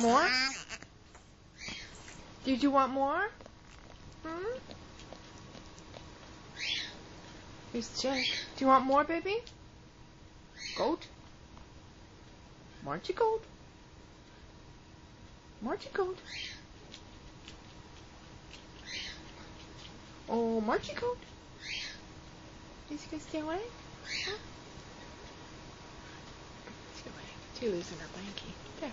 More? Did you want more? Hmm? Here's Jay. Do you want more, baby? Goat? Marchy goat? Marchy goat? Oh, Marchy goat? Is he gonna stay away? Huh? Stay away. Too loose in her blankie. There.